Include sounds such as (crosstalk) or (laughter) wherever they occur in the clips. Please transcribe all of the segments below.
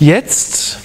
Jetzt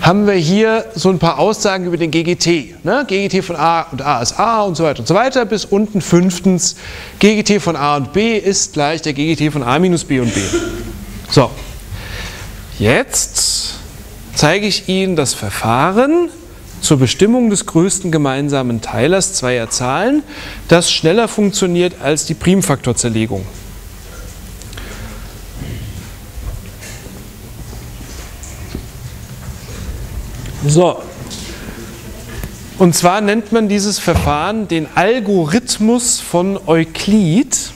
haben wir hier so ein paar Aussagen über den GGT. Ne? GGT von A und A ist A und so weiter und so weiter, bis unten fünftens, GGT von A und B ist gleich der GGT von A minus B und B. So, jetzt zeige ich Ihnen das Verfahren zur Bestimmung des größten gemeinsamen Teilers zweier Zahlen, das schneller funktioniert als die Primfaktorzerlegung. So. Und zwar nennt man dieses Verfahren den Algorithmus von Euklid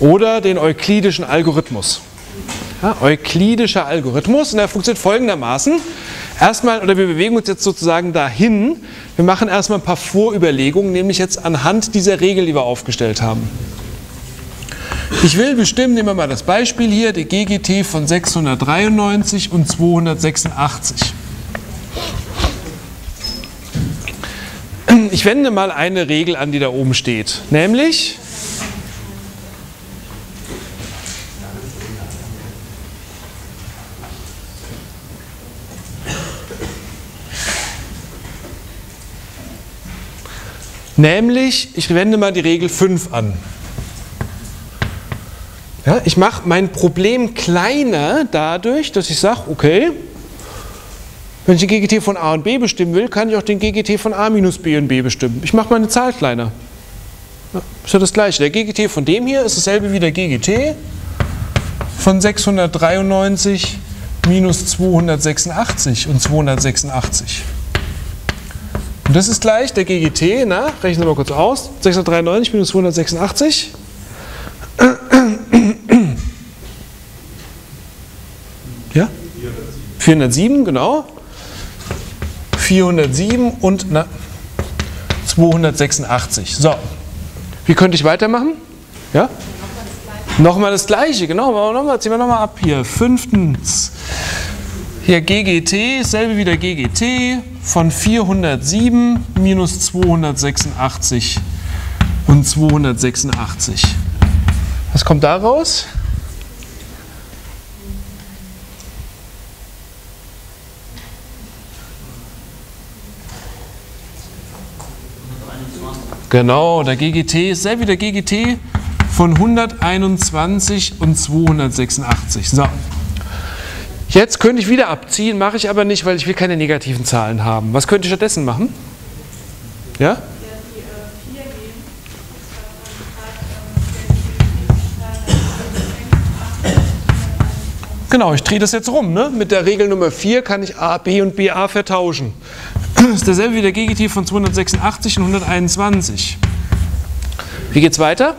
oder den euklidischen Algorithmus. Ja, euklidischer Algorithmus und er funktioniert folgendermaßen. Erstmal, oder wir bewegen uns jetzt sozusagen dahin, wir machen erstmal ein paar Vorüberlegungen, nämlich jetzt anhand dieser Regel, die wir aufgestellt haben. Ich will bestimmen, nehmen wir mal das Beispiel hier, die GGT von 693 und 286. Ich wende mal eine Regel an, die da oben steht, nämlich Nämlich, ich wende mal die Regel 5 an. Ja, ich mache mein Problem kleiner dadurch, dass ich sage, okay, wenn ich den GGT von A und B bestimmen will, kann ich auch den GGT von A minus B und B bestimmen. Ich mache meine Zahl kleiner. Ist ja das gleiche. Der GGT von dem hier ist dasselbe wie der GGT von 693 minus 286 und 286. Und das ist gleich der GGT, na, rechnen wir mal kurz aus, 693 minus 286. Ja? 407, genau. 407 und na, 286. So, wie könnte ich weitermachen? Ja? Nochmal das gleiche, genau. Nochmal, ziehen wir nochmal ab hier. Fünftens. Hier GGT, selbe wie der GGT von 407 minus 286 und 286. Was kommt da raus? Genau, der GGT ist selber der GGT von 121 und 286. So. Jetzt könnte ich wieder abziehen, mache ich aber nicht, weil ich will keine negativen Zahlen haben. Was könnte ich stattdessen machen? Ja? Genau, ich drehe das jetzt rum. Ne? Mit der Regel Nummer 4 kann ich A, B und BA vertauschen. Das ist derselbe wie der GGT von 286 und 121. Wie geht es weiter?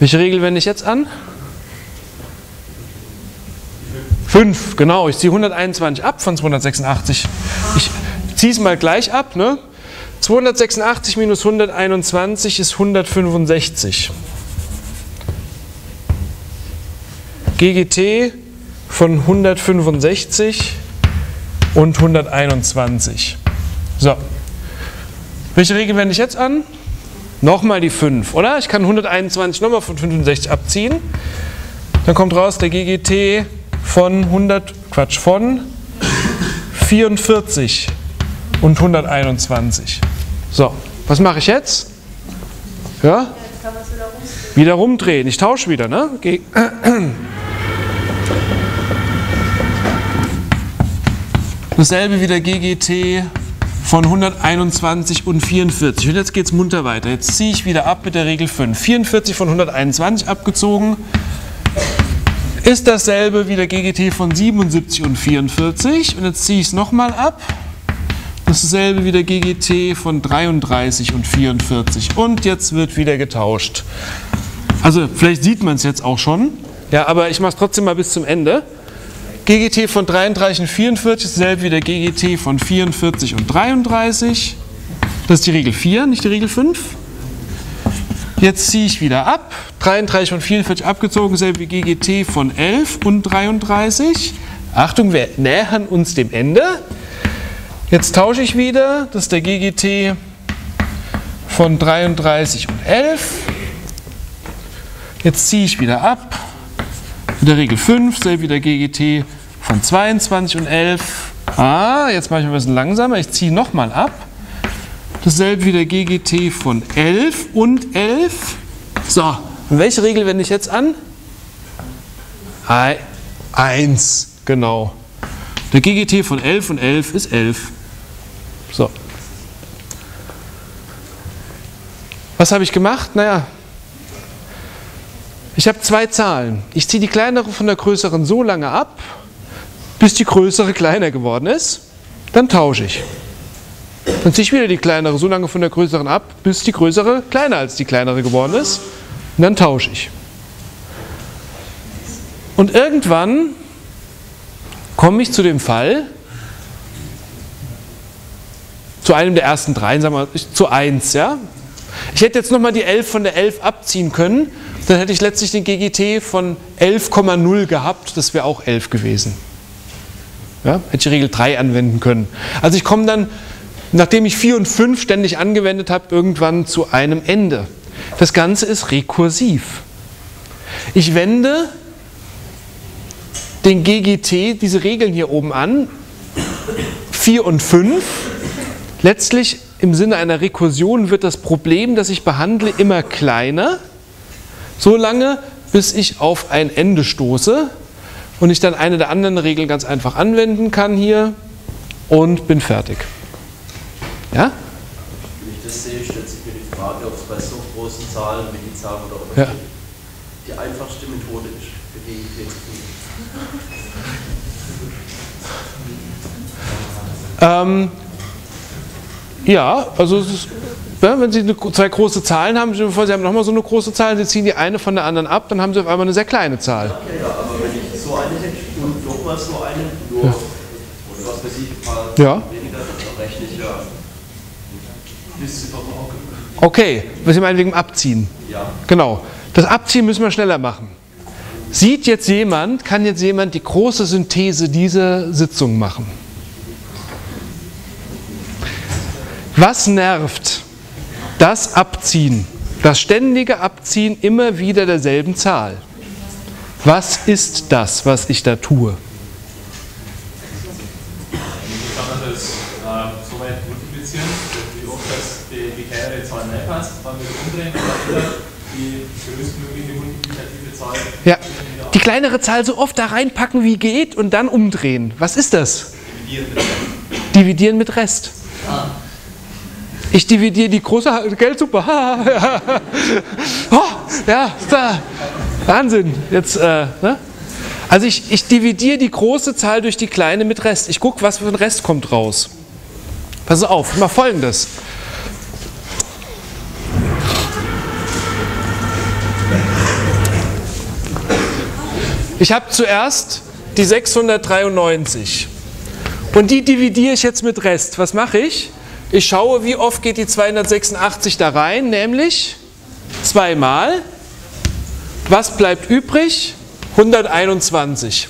Welche Regel wende ich jetzt an? 5, genau. Ich ziehe 121 ab von 286. Ich ziehe es mal gleich ab. Ne? 286 minus 121 ist 165. GGT von 165 und 121. So. Welche Regel wende ich jetzt an? Nochmal die 5, oder? Ich kann 121 nochmal von 65 abziehen. Dann kommt raus der GGT von 100, Quatsch, von 44 und 121. So, was mache ich jetzt? Ja? Wieder rumdrehen. Ich tausche wieder, ne? Ge Dasselbe wie der GGT von 121 und 44. Und jetzt geht es munter weiter. Jetzt ziehe ich wieder ab mit der Regel 5. 44 von 121 abgezogen ist dasselbe wie der GGT von 77 und 44. Und jetzt ziehe ich es nochmal ab. Dasselbe wie der GGT von 33 und 44. Und jetzt wird wieder getauscht. Also vielleicht sieht man es jetzt auch schon. Ja, aber ich mache es trotzdem mal bis zum Ende. GGT von 33 und 44 ist dasselbe wie der GGT von 44 und 33. Das ist die Regel 4, nicht die Regel 5. Jetzt ziehe ich wieder ab. 33 von 44 abgezogen, dasselbe wie GGT von 11 und 33. Achtung, wir nähern uns dem Ende. Jetzt tausche ich wieder. Das ist der GGT von 33 und 11. Jetzt ziehe ich wieder ab. Mit der Regel 5, selbe wie der GGT von 22 und 11. Ah, jetzt mache ich ein bisschen langsamer. Ich ziehe nochmal ab. Dasselbe wie der GGT von 11 und 11. So, und welche Regel wende ich jetzt an? 1, genau. Der GGT von 11 und 11 ist 11. So. Was habe ich gemacht? Naja, ich habe zwei Zahlen. Ich ziehe die kleinere von der größeren so lange ab, bis die größere kleiner geworden ist. Dann tausche ich. Dann ziehe ich wieder die kleinere so lange von der größeren ab, bis die größere kleiner als die kleinere geworden ist. Und dann tausche ich. Und irgendwann komme ich zu dem Fall, zu einem der ersten drei, sagen wir zu 1, ja. Ich hätte jetzt nochmal die 11 von der 11 abziehen können, dann hätte ich letztlich den GGT von 11,0 gehabt, das wäre auch 11 gewesen. Ja, hätte ich Regel 3 anwenden können. Also ich komme dann, nachdem ich 4 und 5 ständig angewendet habe, irgendwann zu einem Ende. Das Ganze ist rekursiv. Ich wende den GGT, diese Regeln hier oben an, 4 und 5. Letztlich im Sinne einer Rekursion wird das Problem, das ich behandle, immer kleiner, so lange, bis ich auf ein Ende stoße und ich dann eine der anderen Regeln ganz einfach anwenden kann hier und bin fertig. Ja? Wenn ich das sehe, stellt sich mir die Frage, ob es bei so großen Zahlen wie die Zahl oder Ja. die einfachste Methode ist, für tun. Ähm, ja, also es ist, ja, wenn Sie eine, zwei große Zahlen haben, Sie haben nochmal so eine große Zahl, Sie ziehen die eine von der anderen ab, dann haben Sie auf einmal eine sehr kleine Zahl. Ja, ja, aber wenn ich so eine hätte und nochmal so eine, nur, oder was weiß ich, ein paar Ja. weniger, dann rechne ich ja. Okay, was Sie meinen wegen Abziehen. Ja, Genau. Das Abziehen müssen wir schneller machen. Sieht jetzt jemand, kann jetzt jemand die große Synthese dieser Sitzung machen? Was nervt? Das Abziehen. Das ständige Abziehen immer wieder derselben Zahl. Was ist das, was ich da tue? kann man das so weit multiplizieren, wie oft das die, die kleinere Zahl reinpasst, dann wieder umdrehen und dann wieder die größtmögliche multiplikative Zahl Ja, die kleinere Zahl so oft da reinpacken, wie geht und dann umdrehen. Was ist das? dividieren mit Dividieren mit Rest. Ich dividiere die große, Geld super. ha, ja. (laughs) Oh, ja, da. Wahnsinn. Jetzt, äh, ne? Also ich, ich dividiere die große Zahl durch die kleine mit Rest. Ich gucke, was für ein Rest kommt raus. Pass auf, mal folgendes. Ich habe zuerst die 693. Und die dividiere ich jetzt mit Rest. Was mache ich? Ich schaue, wie oft geht die 286 da rein, nämlich zweimal. Was bleibt übrig? 121.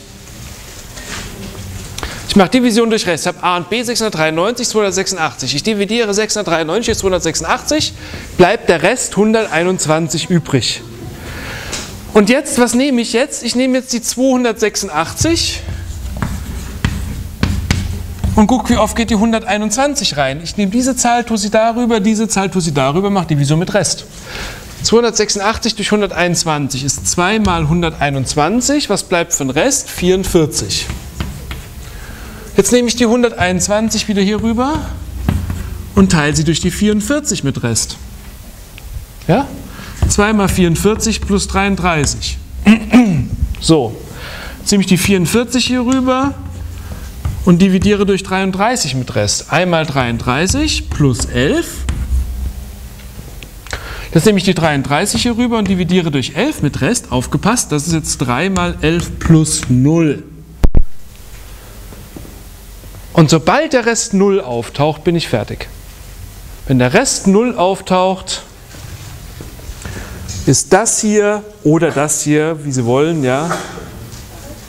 Ich mache Division durch Rest. Ich habe A und B 693, 286. Ich dividiere 693 durch 286, bleibt der Rest 121 übrig. Und jetzt, was nehme ich jetzt? Ich nehme jetzt die 286 und gucke, wie oft geht die 121 rein. Ich nehme diese Zahl, tue sie darüber, diese Zahl, tue sie darüber, mache Division mit Rest. 286 durch 121 ist 2 mal 121. Was bleibt für den Rest? 44. Jetzt nehme ich die 121 wieder hier rüber und teile sie durch die 44 mit Rest. Ja? 2 mal 44 plus 33. (clears throat) So, jetzt nehme ich die 44 hier rüber und dividiere durch 33 mit Rest. Einmal 33 plus 11. Jetzt nehme ich die 33 hier rüber und dividiere durch 11 mit Rest. Aufgepasst, das ist jetzt 3 mal 11 plus 0. Und sobald der Rest 0 auftaucht, bin ich fertig. Wenn der Rest 0 auftaucht, ist das hier oder das hier, wie Sie wollen, ja,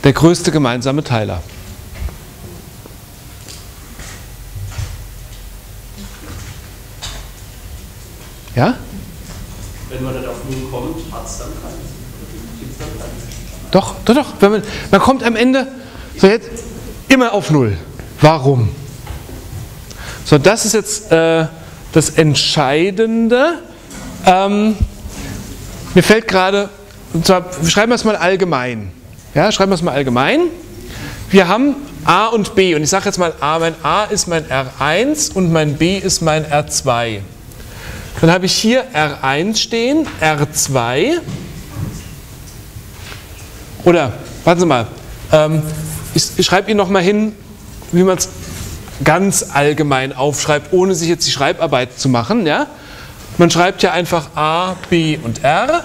der größte gemeinsame Teiler. Ja? wenn man nicht auf Null kommt, hat es dann keinen. Dann. Doch, doch, doch. Wenn man, man kommt am Ende so jetzt immer auf Null. Warum? So, das ist jetzt äh, das Entscheidende. Ähm, mir fällt gerade, und zwar schreiben wir es mal allgemein. Ja, schreiben wir es mal allgemein. Wir haben A und B und ich sage jetzt mal A, mein A ist mein R1 und mein B ist mein R2. Dann habe ich hier R1 stehen, R2 oder, warten Sie mal, ähm, ich, schreibe Ihnen nochmal hin, wie man es ganz allgemein aufschreibt, ohne sich jetzt die Schreibarbeit zu machen. Ja? Man schreibt ja einfach A, B und R.